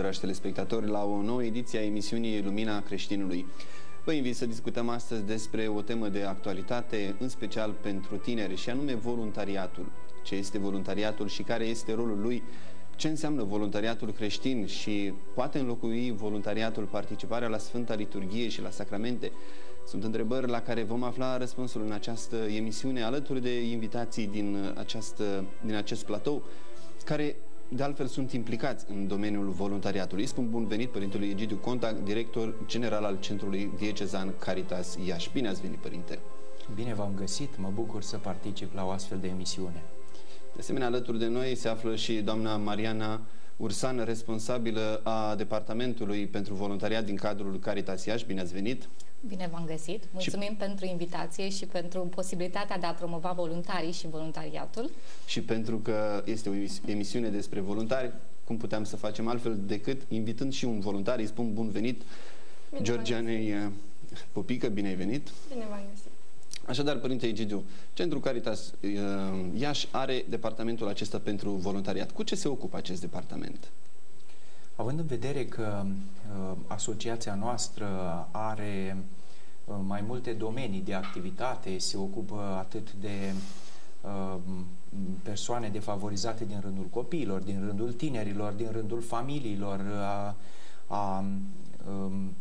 găsit, dragi telespectatori, la o nouă ediție a emisiunii Lumina Creștinului. Vă invit să discutăm astăzi despre o temă de actualitate, în special pentru tineri, și anume voluntariatul. Ce este voluntariatul și care este rolul lui, ce înseamnă voluntariatul creștin și poate înlocui voluntariatul participarea la Sfânta Liturghie și la sacramente. Sunt întrebări la care vom afla răspunsul în această emisiune alături de invitații din, această, din acest platou, care de altfel sunt implicați în domeniul voluntariatului. Spun bun venit Părintelui Egidiu Conta, director general al Centrului Diecezan Caritas Iași. Bine ați venit, Părinte! Bine v-am găsit, mă bucur să particip la o astfel de emisiune. De asemenea, alături de noi se află și doamna Mariana Ursan, responsabilă a Departamentului pentru Voluntariat din cadrul Caritas Iași. Bine ați venit! Bine v-am găsit. Mulțumim și... pentru invitație și pentru posibilitatea de a promova voluntarii și voluntariatul. Și pentru că este o emisiune despre voluntari, cum puteam să facem altfel decât invitând și un voluntar, îi spun bun venit bine Georgianei uh, Popică, bine ai venit. Bine v-am găsit. Așadar, Părinte Egidiu, Centrul Caritas uh, Iași are departamentul acesta pentru voluntariat. Cu ce se ocupă acest departament? Având în vedere că uh, asociația noastră are uh, mai multe domenii de activitate, se ocupă atât de uh, persoane defavorizate din rândul copiilor, din rândul tinerilor, din rândul familiilor, a, a um,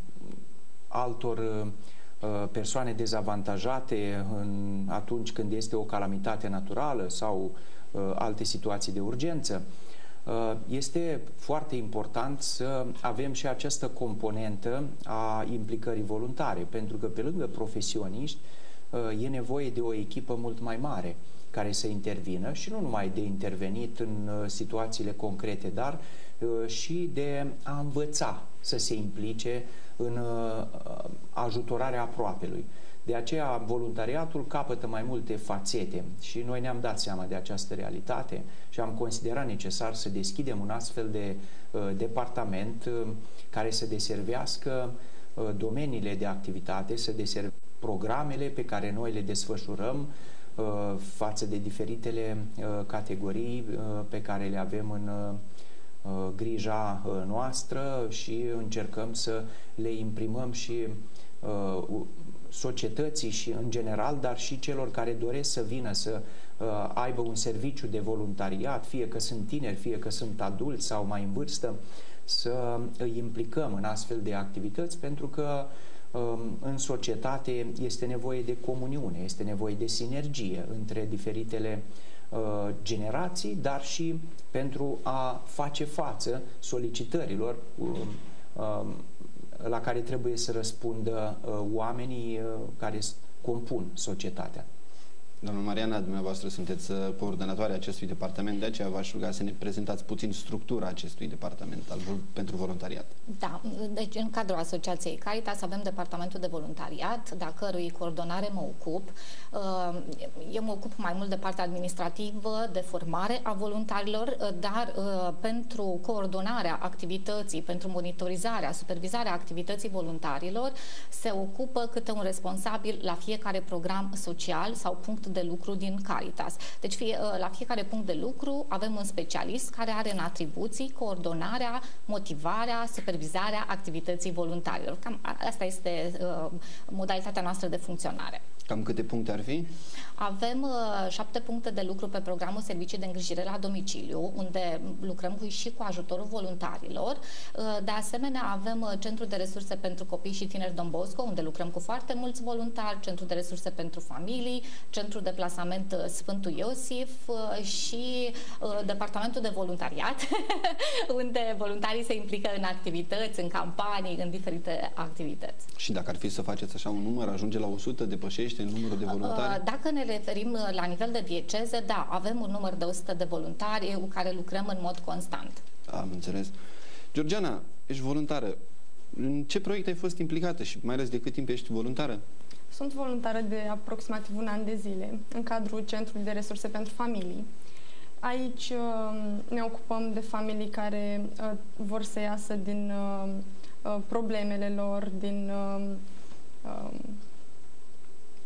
altor uh, persoane dezavantajate în, atunci când este o calamitate naturală sau uh, alte situații de urgență. Uh, este foarte important să avem și această componentă a implicării voluntare, pentru că pe lângă profesioniști uh, e nevoie de o echipă mult mai mare care să intervină și nu numai de intervenit în uh, situațiile concrete, dar și de a învăța să se implice în ajutorarea aproapelui. De aceea, voluntariatul capătă mai multe fațete și noi ne-am dat seama de această realitate și am considerat necesar să deschidem un astfel de uh, departament uh, care să deservească uh, domeniile de activitate, să deservească programele pe care noi le desfășurăm uh, față de diferitele uh, categorii uh, pe care le avem în grija noastră și încercăm să le imprimăm și societății și în general, dar și celor care doresc să vină să uh, aibă un serviciu de voluntariat, fie că sunt tineri, fie că sunt adulți sau mai în vârstă, să îi implicăm în astfel de activități, pentru că um, în societate este nevoie de comuniune, este nevoie de sinergie între diferitele uh, generații, dar și pentru a face față solicitărilor um, um, la care trebuie să răspundă uh, oamenii uh, care compun societatea. Domnul Mariana, dumneavoastră sunteți uh, coordonatoarea acestui departament, de aceea v-aș ruga să ne prezentați puțin structura acestui departament al, pentru voluntariat. Da, deci în cadrul Asociației Caritas avem departamentul de voluntariat, de a cărui coordonare mă ocup. Uh, eu mă ocup mai mult de partea administrativă, de formare a voluntarilor, uh, dar pentru coordonarea activității, pentru monitorizarea, supervizarea activității voluntarilor, se ocupă câte un responsabil la fiecare program social sau punct de lucru din Caritas. Deci fie, ă, la fiecare punct de lucru avem un specialist care are în atribuții coordonarea, motivarea, supervizarea activității voluntarilor. Cam asta este uh, modalitatea noastră de funcționare. Cam câte puncte ar fi? Avem uh, șapte puncte de lucru pe programul Servicii de Îngrijire la Domiciliu, unde lucrăm cu, și cu ajutorul voluntarilor. Uh, de asemenea, avem uh, Centrul de Resurse pentru Copii și Tineri Don Bosco, unde lucrăm cu foarte mulți voluntari, Centrul de Resurse pentru Familii, Centrul de Plasament uh, Sfântul Iosif uh, și uh, Departamentul de Voluntariat, unde voluntarii se implică în activități, în campanii, în diferite activități. Și dacă ar fi să faceți așa un număr, ajunge la 100, depășește crește numărul de voluntari? Dacă ne referim uh, la nivel de dieceze, da, avem un număr de 100 de voluntari cu care lucrăm în mod constant. Am înțeles. Georgiana, ești voluntară. În ce proiect ai fost implicată și mai ales de cât timp ești voluntară? Sunt voluntară de aproximativ un an de zile în cadrul Centrului de Resurse pentru Familii. Aici uh, ne ocupăm de familii care uh, vor să iasă din problemele lor, din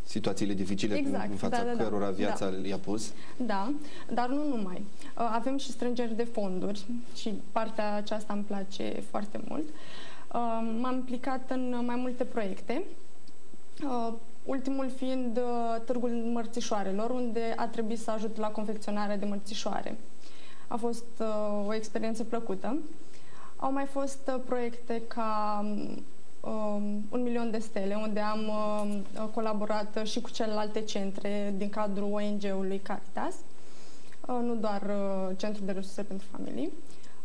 situațiile dificile exact, în fața da, da, da. cărora viața da. i-a pus. Da, dar nu numai. Uh, avem și strângeri de fonduri și partea aceasta îmi place foarte mult. Uh, m-am implicat în mai multe proiecte, uh, ultimul fiind Târgul Mărțișoarelor, unde a trebuit să ajut la confecționarea de mărțișoare. A fost o experiență plăcută. Au mai fost proiecte ca um, un milion de stele, unde am uh, colaborat și cu celelalte centre din cadrul ONG-ului Caritas, uh, nu doar uh, Centrul de Resurse pentru Familii.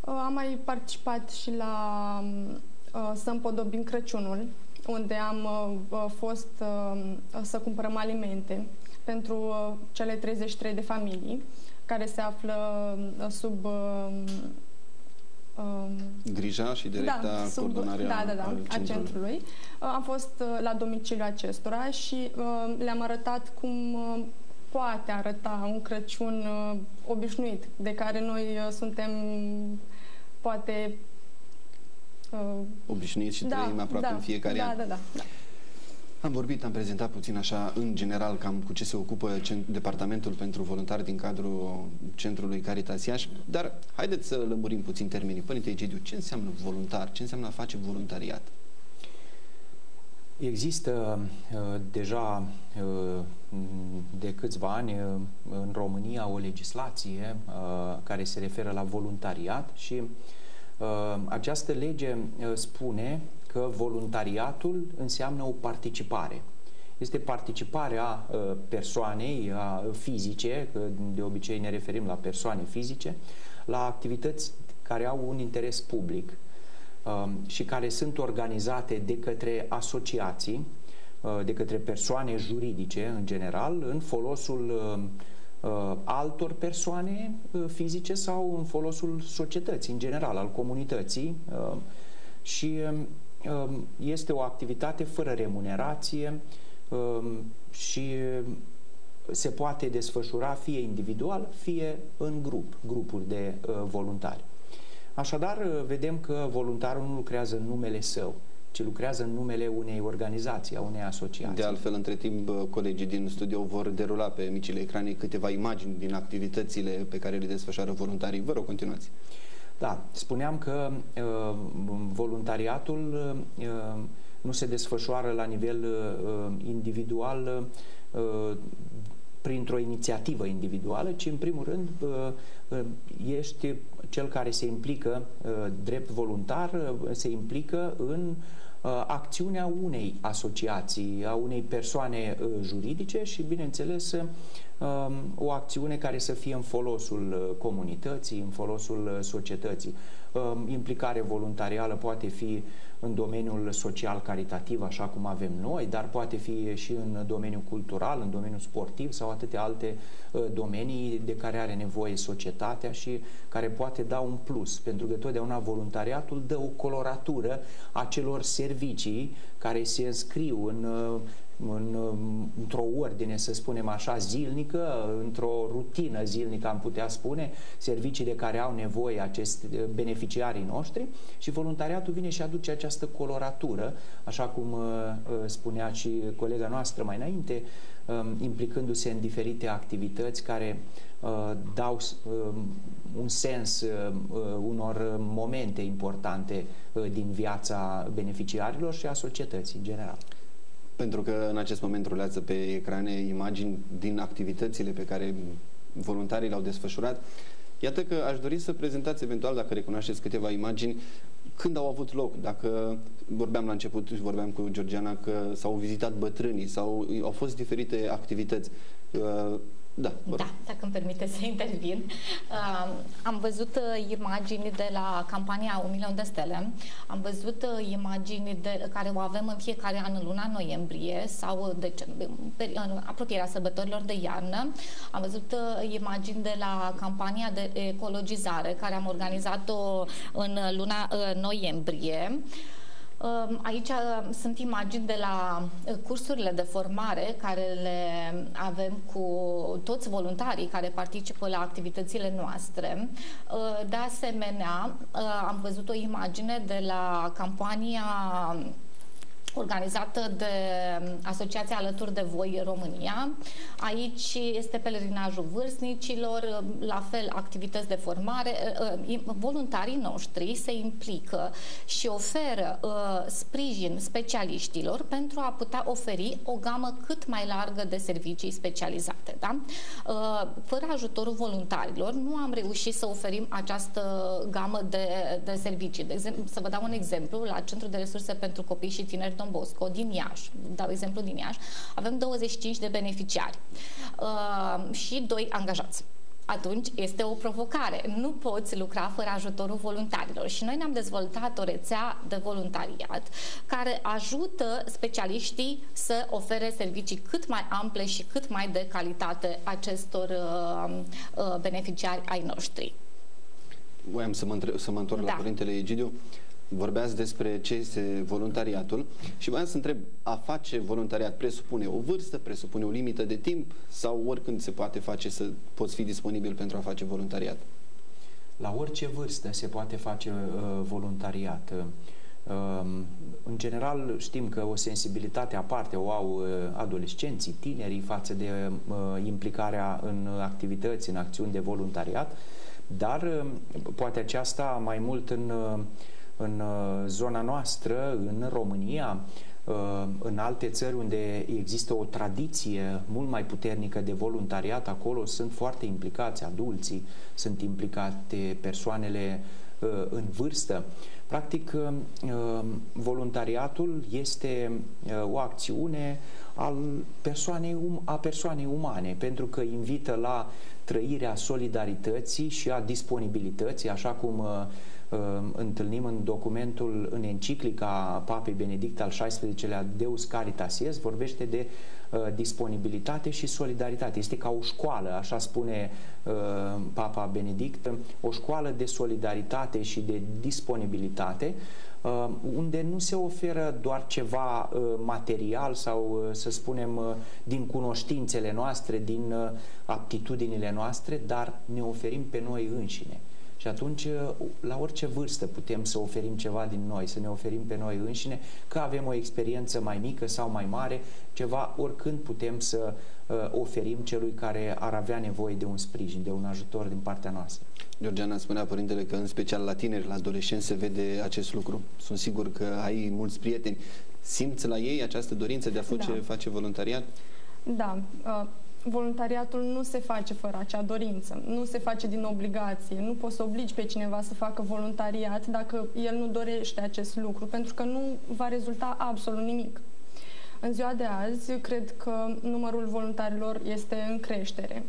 Uh, am mai participat și la uh, Să împodobim Crăciunul, unde am uh, uh fost uh, să cumpărăm alimente pentru uh, cele 33 de familii care se află uh, sub uh, Um, Grija și directa da, sub, coordonarea da, da, da, centrului. a centrului. Uh, am fost uh, la domiciliul acestora și uh, le-am arătat cum uh, poate arăta un Crăciun uh, obișnuit, de care noi uh, suntem poate uh, obișnuiți și da, trăim aproape da, în fiecare da, an. Da, da, da. Am vorbit, am prezentat puțin așa, în general, cam cu ce se ocupă Departamentul pentru Voluntari din cadrul Centrului Caritas Iași, dar haideți să lămurim puțin termenii. Părinte Egidiu, ce înseamnă voluntar? Ce înseamnă a face voluntariat? Există uh, deja uh, de câțiva ani uh, în România o legislație uh, care se referă la voluntariat și uh, această lege uh, spune că voluntariatul înseamnă o participare. Este participarea uh, persoanei a fizice, că de obicei ne referim la persoane fizice, la activități care au un interes public um, și care sunt organizate de către asociații, uh, de către persoane juridice în general, în folosul uh, altor persoane fizice sau în folosul societății în general, al comunității și um, Um, este o activitate fără remunerație um, și se poate desfășura fie individual, fie în grup, grupuri de uh, voluntari. Așadar, uh, vedem că voluntarul nu lucrează în numele său, ci lucrează în numele unei organizații, a unei asociații. De altfel, între timp, uh, colegii din studio vor derula pe micile ecrane câteva imagini din activitățile pe care le desfășoară voluntarii. Vă rog, continuați. Da, spuneam că uh, voluntariatul uh, nu se desfășoară la nivel uh, individual uh, printr-o inițiativă individuală, ci în primul rând uh, uh, ești cel care se implică drept voluntar, se implică în acțiunea unei asociații, a unei persoane juridice și, bineînțeles, Um, o acțiune care să fie în folosul uh, comunității, în folosul uh, societății. Um, implicare voluntarială poate fi în domeniul social caritativ, așa cum avem noi, dar poate fi și în domeniul cultural, în domeniul sportiv sau atâtea alte uh, domenii de care are nevoie societatea și care poate da un plus, pentru că totdeauna voluntariatul dă o coloratură acelor servicii care se înscriu în în, într-o ordine, să spunem așa, zilnică, într-o rutină zilnică, am putea spune, servicii de care au nevoie acești beneficiarii noștri și voluntariatul vine și aduce această coloratură, așa cum uh, uh, spunea și colega noastră mai înainte, um, implicându-se în diferite activități care uh, dau um, un sens unor momente importante din viața beneficiarilor și a societății în general. Pentru că în acest moment rulează pe ecrane imagini din activitățile pe care voluntarii le-au desfășurat. Iată că aș dori să prezentați eventual, dacă recunoașteți câteva imagini, când au avut loc, dacă vorbeam la început, vorbeam cu Georgiana că s-au vizitat bătrânii sau au fost diferite activități. Uh, da, da, dacă îmi permite să intervin. Uh, am văzut uh, imagini de la campania Un milion de stele, am văzut uh, imagini de, care o avem în fiecare an în luna noiembrie sau de, în apropierea sărbătorilor de iarnă. Am văzut uh, imagini de la campania de ecologizare care am organizat-o în luna uh, noiembrie. Uh, Aici sunt imagini de la uh, cursurile de formare care le avem cu toți voluntarii care participă la activitățile noastre. Uh, de asemenea, uh, am văzut o imagine de la campania organizată de Asociația Alături de Voi România. Aici este pelerinajul vârstnicilor, la fel activități de formare. Voluntarii noștri se implică și oferă sprijin specialiștilor pentru a putea oferi o gamă cât mai largă de servicii specializate. Da? Fără ajutorul voluntarilor nu am reușit să oferim această gamă de, de servicii. De exemplu, să vă dau un exemplu, la Centrul de Resurse pentru Copii și Tineri Don Bosco din Iași, dau exemplu din Iași, avem 25 de beneficiari uh, și doi angajați atunci este o provocare. Nu poți lucra fără ajutorul voluntarilor și noi ne-am dezvoltat o rețea de voluntariat care ajută specialiștii să ofere servicii cât mai ample și cât mai de calitate acestor uh, uh, beneficiari ai noștri. Voiam să mă, între- să mă întorc da. la Părintele Egidiu. Vorbeați despre ce este voluntariatul și voiam să întreb, a face voluntariat presupune o vârstă, presupune o limită de timp sau oricând se poate face să poți fi disponibil pentru a face voluntariat? La orice vârstă se poate face uh, voluntariat. Uh, în general știm că o sensibilitate aparte o au uh, adolescenții, tinerii față de uh, implicarea în activități, în acțiuni de voluntariat, dar uh, poate aceasta mai mult în uh, în uh, zona noastră, în România, uh, în alte țări unde există o tradiție mult mai puternică de voluntariat, acolo sunt foarte implicați adulții, sunt implicate persoanele uh, în vârstă. Practic, voluntariatul este o acțiune al persoanei, um, a persoanei umane, pentru că invită la trăirea solidarității și a disponibilității, așa cum întâlnim în documentul, în enciclica Papei Benedict al XVI-lea Deus Caritas Est, vorbește de uh, disponibilitate și solidaritate. Este ca o școală, așa spune uh, Papa Benedict, o școală de solidaritate și de disponibilitate, uh, unde nu se oferă doar ceva material sau, să spunem, din cunoștințele noastre, din aptitudinile noastre, dar ne oferim pe noi înșine. Și atunci, la orice vârstă putem să oferim ceva din noi, să ne oferim pe noi înșine, că avem o experiență mai mică sau mai mare, ceva, oricând putem să uh, oferim celui care ar avea nevoie de un sprijin, de un ajutor din partea noastră. Georgiana spunea, Părintele, că în special la tineri, la adolescenți se vede acest lucru. Sunt sigur că ai mulți prieteni. Simți la ei această dorință de a face, da. face voluntariat? Da. Uh voluntariatul nu se face fără acea dorință, nu se face din obligație, nu poți să obligi pe cineva să facă voluntariat dacă el nu dorește acest lucru, pentru că nu va rezulta absolut nimic. În ziua de azi, cred că numărul voluntarilor este în creștere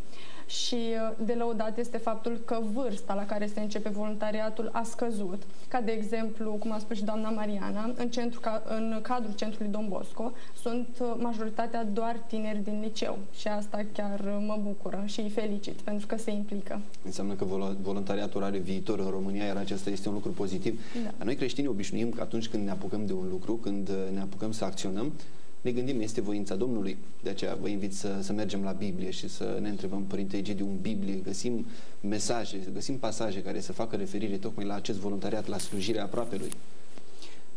și uh, de lăudat este faptul că vârsta la care se începe voluntariatul a scăzut. Ca de exemplu, cum a spus și doamna Mariana, în, centru, în cadrul centrului Don Bosco sunt uh, majoritatea doar tineri din liceu și asta chiar uh, mă bucură și îi felicit pentru că se implică. Înseamnă că voluntariatul are viitor în România, iar acesta este un lucru pozitiv. Da. Noi creștinii obișnuim că atunci când ne apucăm de un lucru, când ne apucăm să acționăm, ne gândim, este voința Domnului. De aceea vă invit să, să mergem la Biblie și să ne întrebăm, Părinte Egidiu, în Biblie, găsim mesaje, găsim pasaje care să facă referire tocmai la acest voluntariat, la slujirea aproapelui.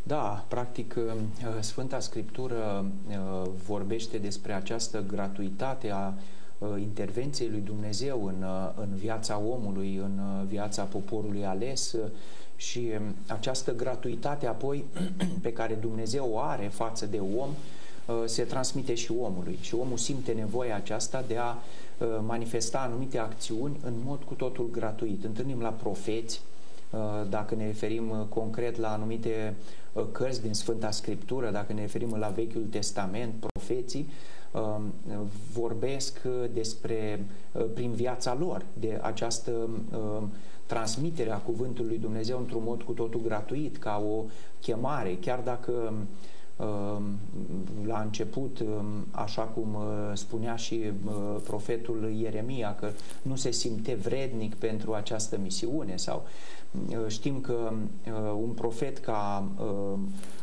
Da, practic uh, Sfânta Scriptură uh, vorbește despre această gratuitate a uh, intervenției lui Dumnezeu în, în viața omului, în viața poporului ales și um, această gratuitate apoi pe care Dumnezeu o are față de om Uh, se transmite și omului și omul simte nevoia aceasta de a uh, manifesta anumite acțiuni în mod cu totul gratuit. Întâlnim la profeți, uh, dacă ne referim concret la anumite cărți din Sfânta Scriptură, dacă ne referim la Vechiul Testament, profeții, vorbesc despre, prin viața lor, de această transmitere a Cuvântului Lui Dumnezeu într-un mod cu totul gratuit, ca o chemare, chiar dacă Ehm, la început, ehm, așa cum uh, spunea și uh, profetul Ieremia, că nu se simte vrednic pentru această misiune sau uh, știm că un profet ca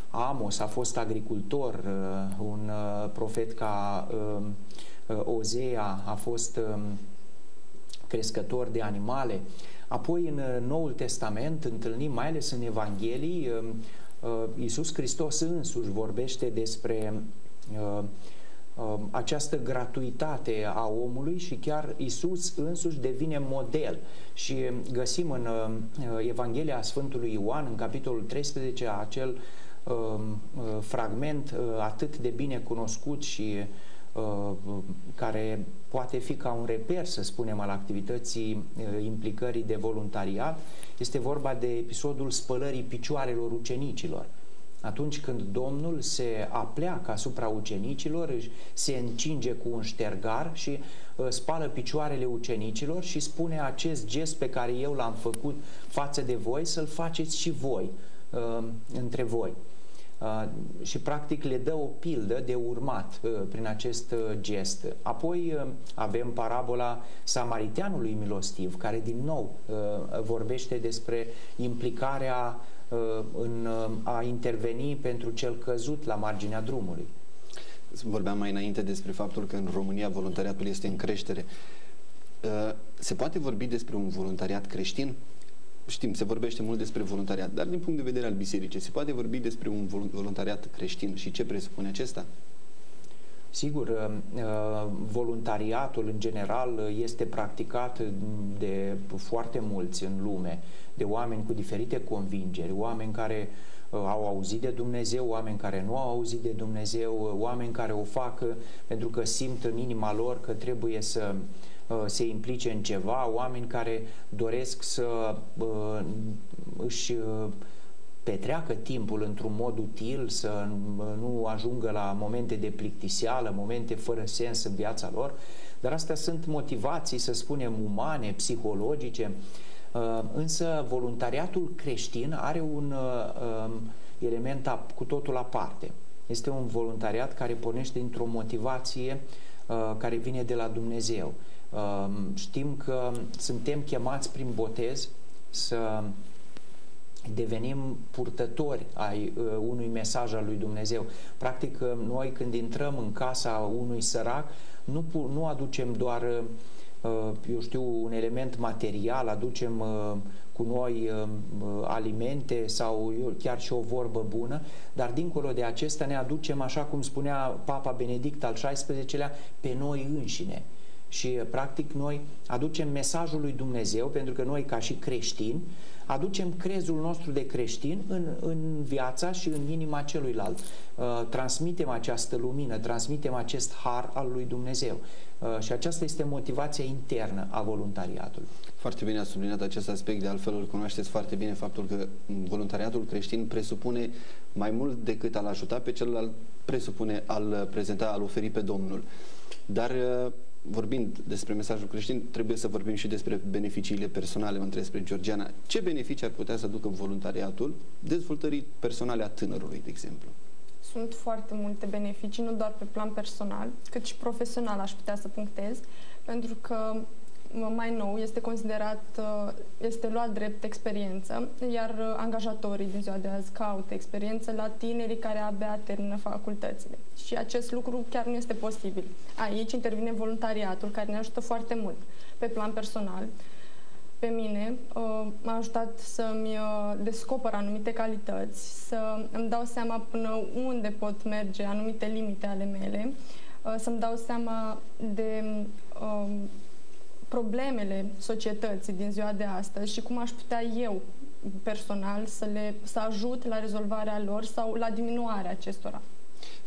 Amos a fost agricultor, un profet ca Ozea a fost crescător de animale. Apoi în Noul Testament întâlnim, mai ales în Evanghelii, Iisus Hristos însuși vorbește despre această gratuitate a omului și chiar Isus însuși devine model. Și găsim în Evanghelia Sfântului Ioan, în capitolul 13, acel fragment atât de bine cunoscut și care poate fi ca un reper, să spunem, al activității implicării de voluntariat, este vorba de episodul spălării picioarelor ucenicilor. Atunci când Domnul se apleacă asupra ucenicilor, se încinge cu un ștergar și spală picioarele ucenicilor și spune acest gest pe care eu l-am făcut față de voi, să-l faceți și voi, între voi. Uh, și practic le dă o pildă de urmat uh, prin acest uh, gest. Apoi avem parabola samariteanului milostiv, care din nou vorbește despre implicarea în a interveni pentru cel căzut la marginea drumului. Vorbeam mai înainte despre faptul că în România voluntariatul este în creștere. Se poate vorbi despre un voluntariat creștin? Știm, se vorbește mult despre voluntariat, dar din punct de vedere al bisericii, se poate vorbi despre un voluntariat creștin și ce presupune acesta? Sigur, uh, uh, voluntariatul în general este practicat de foarte mulți în lume, de oameni cu diferite convingeri, oameni care uh, au auzit de Dumnezeu, oameni care nu au auzit de Dumnezeu, oameni care o fac pentru că simt în inima lor că trebuie să Uh, se implice în ceva, oameni care doresc să uh, își uh, petreacă timpul într-un mod util, să nu ajungă la momente de plictiseală, momente fără sens în viața lor, dar astea sunt motivații, să spunem, umane, psihologice, însă voluntariatul creștin are un um, element cu totul aparte. Este un voluntariat care pornește dintr-o motivație care vine de la Dumnezeu. Știm că suntem chemați prin botez să devenim purtători ai uh, unui mesaj al lui Dumnezeu. Practic, uh, noi când intrăm în casa unui sărac, nu, nu aducem doar, uh, eu știu, un element material, aducem cu noi alimente sau chiar și o vorbă bună, dar dincolo de acestea ne aducem, așa cum spunea Papa Benedict al XVI-lea, pe noi înșine și practic noi aducem mesajul lui Dumnezeu, pentru că noi ca și creștini aducem crezul nostru de creștin în, în viața și în inima celuilalt. Uh, transmitem această lumină, transmitem acest har al lui Dumnezeu. Uh, și aceasta este motivația internă a voluntariatului. Foarte bine a subliniat acest aspect, de altfel îl cunoașteți foarte bine, faptul că voluntariatul creștin presupune mai mult decât al ajuta pe celălalt, presupune al prezenta, al oferi pe Domnul. Dar uh, vorbind despre mesajul creștin, trebuie să vorbim și despre beneficiile personale, mă întreb despre Georgiana. Ce beneficii ar putea să ducă voluntariatul dezvoltării personale a tânărului, de exemplu? Sunt foarte multe beneficii, nu doar pe plan personal, cât și profesional aș putea să punctez, pentru că mai nou este considerat, uh, este luat drept experiență, iar uh, angajatorii din ziua de azi caută experiență la tinerii care abia termină facultățile. Și acest lucru chiar nu este posibil. Aici intervine voluntariatul, care ne ajută foarte mult pe plan personal. Pe mine uh, m-a ajutat să-mi descoper anumite calități, să îmi dau seama până unde pot merge anumite limite ale mele, să-mi dau seama de problemele societății din ziua de astăzi și cum aș putea eu personal să le să ajut la rezolvarea lor sau la diminuarea acestora.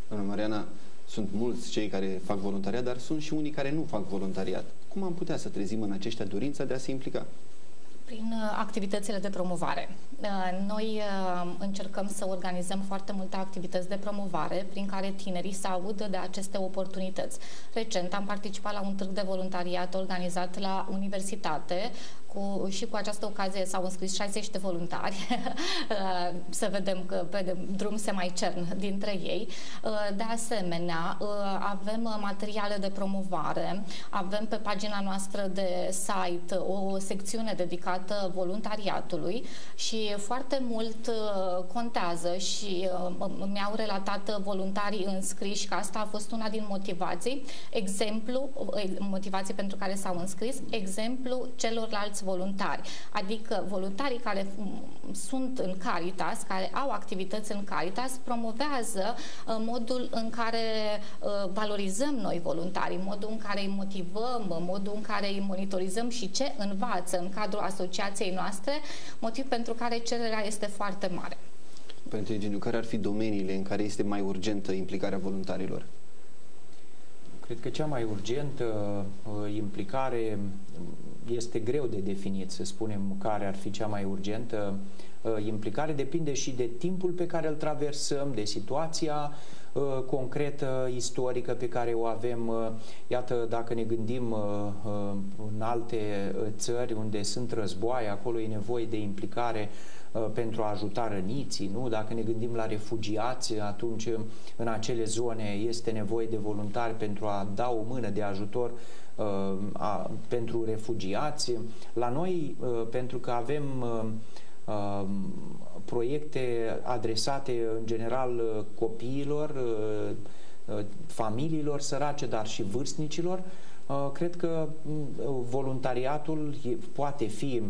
Doamna Mariana, sunt mulți cei care fac voluntariat, dar sunt și unii care nu fac voluntariat. Cum am putea să trezim în aceștia dorința de a se implica? Prin uh, activitățile de promovare. Uh, noi uh, încercăm să organizăm foarte multe activități de promovare prin care tinerii să audă de aceste oportunități. Recent am participat la un târg de voluntariat organizat la universitate cu, și cu această ocazie s-au înscris 60 de voluntari, să vedem că pe drum se mai cern dintre ei. De asemenea, avem materiale de promovare, avem pe pagina noastră de site o secțiune dedicată dedicată voluntariatului și foarte mult uh, contează și uh, mi-au relatat voluntarii înscriși că asta a fost una din motivații, exemplu, motivații pentru care s-au înscris, exemplu celorlalți voluntari, adică voluntarii care sunt în Caritas, care au activități în Caritas, promovează modul în care valorizăm noi voluntarii, modul în care îi motivăm, modul în care îi monitorizăm și ce învață în cadrul asociației noastre, motiv pentru care cererea este foarte mare. Părinte Geniu, care ar fi domeniile în care este mai urgentă implicarea voluntarilor? Cred că cea mai urgentă uh, implicare este greu de definit, să spunem care ar fi cea mai urgentă uh, implicare, depinde și de timpul pe care îl traversăm, de situația uh, concretă, istorică pe care o avem. Iată, dacă ne gândim în alte țări unde sunt războaie, acolo e nevoie de implicare pentru a ajuta răniții, nu? Dacă ne gândim la refugiați, atunci în acele zone este nevoie de voluntari pentru a da o mână de ajutor Uh, a, pentru refugiați. La noi, uh, pentru că avem uh, proiecte adresate în general copiilor, familiilor sărace, dar și vârstnicilor, cred că mm, voluntariatul poate fi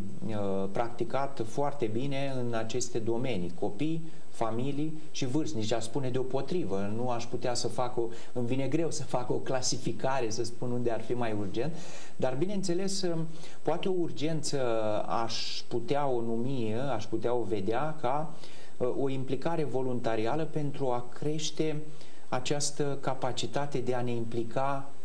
practicat foarte bine în aceste domenii. Copii, familii și vârstnici, aș spune deopotrivă. Nu aș putea să fac o, îmi vine greu să fac o clasificare, să spun unde ar fi mai urgent, dar bineînțeles, poate o urgență aș putea o numi, aș putea o vedea ca uh, o implicare voluntarială pentru a crește această capacitate de a ne implica uh,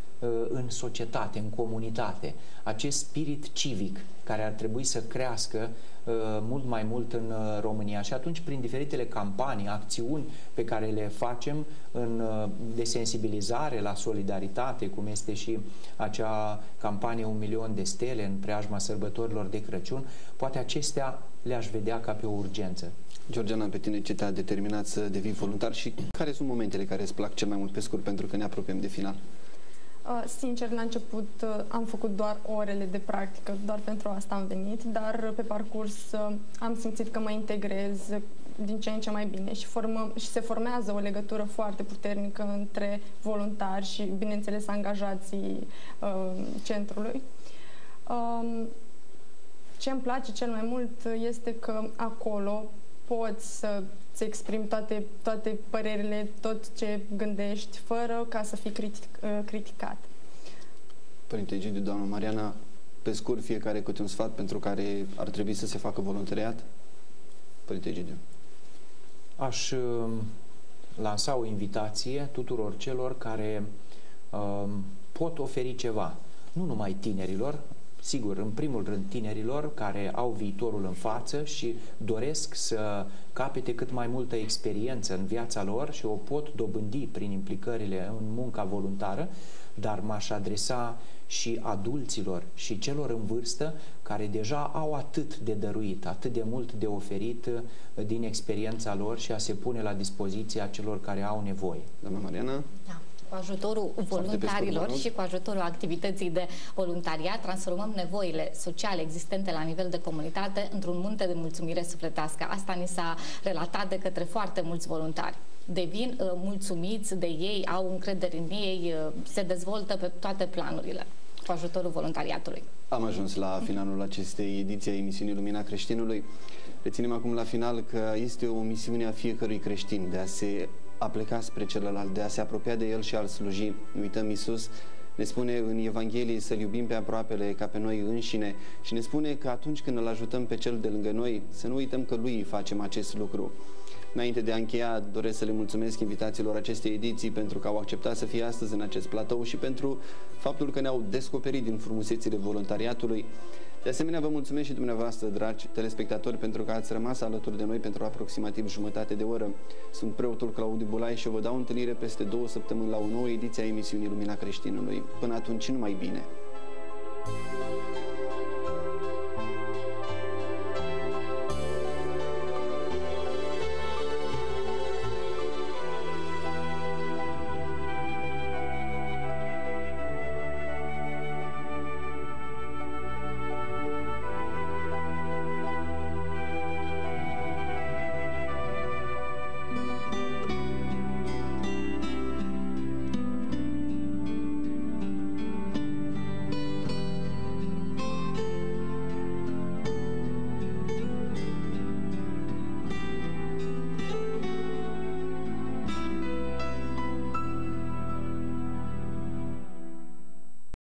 în societate, în comunitate. Acest spirit civic care ar trebui să crească Uh, mult mai mult în uh, România și atunci prin diferitele campanii, acțiuni pe care le facem în, uh, de sensibilizare la solidaritate, cum este și acea campanie Un milion de stele în preajma sărbătorilor de Crăciun, poate acestea le-aș vedea ca pe o urgență. Georgiana, pe tine ce te-a determinat să devii voluntar și care sunt momentele care îți plac cel mai mult pe scurt pentru că ne apropiem de final? Uh, sincer, la început uh, am făcut doar orele de practică, doar pentru asta am venit, dar pe parcurs uh, am simțit că mă integrez din ce în ce mai bine și, formă, și se formează o legătură foarte puternică între voluntari și, bineînțeles, angajații uh, centrului. Um, ce îmi place cel mai mult este că acolo poți să să exprimi toate, toate părerile, tot ce gândești, fără ca să fii critic, uh, criticat. Părinte Egidiu, doamna Mariana, pe scurt, fiecare câte un sfat pentru care ar trebui să se facă voluntariat? Părinte Egidiu. Aș uh, lansa o invitație tuturor celor care uh, pot oferi ceva, nu numai tinerilor, sigur, în primul rând tinerilor care au viitorul în față și doresc să capete cât mai multă experiență în viața lor și o pot dobândi prin implicările în munca voluntară, dar m-aș adresa și adulților și celor în vârstă care deja au atât de dăruit, atât de mult de oferit uh, din experiența lor și a se pune la dispoziția celor care au nevoie. Doamna Mariana? Da cu ajutorul voluntarilor și cu ajutorul activității de voluntariat, transformăm nevoile sociale existente la nivel de comunitate într-un munte de mulțumire sufletească. Asta ni s-a relatat de către foarte mulți voluntari devin uh, mulțumiți de ei, au încredere în ei, uh, se dezvoltă pe toate planurile cu ajutorul voluntariatului. Am ajuns la finalul acestei ediții a emisiunii Lumina Creștinului. Reținem acum la final că este o misiune a fiecărui creștin de a se a pleca spre celălalt, de a se apropia de el și a-l sluji. Uităm, Iisus ne spune în Evanghelie să-L iubim pe aproapele ca pe noi înșine și ne spune că atunci când îl ajutăm pe cel de lângă noi, să nu uităm că lui facem acest lucru. Înainte de a încheia, doresc să le mulțumesc invitațiilor acestei ediții pentru că au acceptat să fie astăzi în acest platou și pentru faptul că ne-au descoperit din frumusețile voluntariatului. De asemenea, vă mulțumesc și dumneavoastră, dragi telespectatori, pentru că ați rămas alături de noi pentru aproximativ jumătate de oră. Sunt preotul Claudiu Bulai și vă dau întâlnire peste două săptămâni la o nouă ediție a emisiunii Lumina Creștinului. Până atunci, numai bine! Thank you.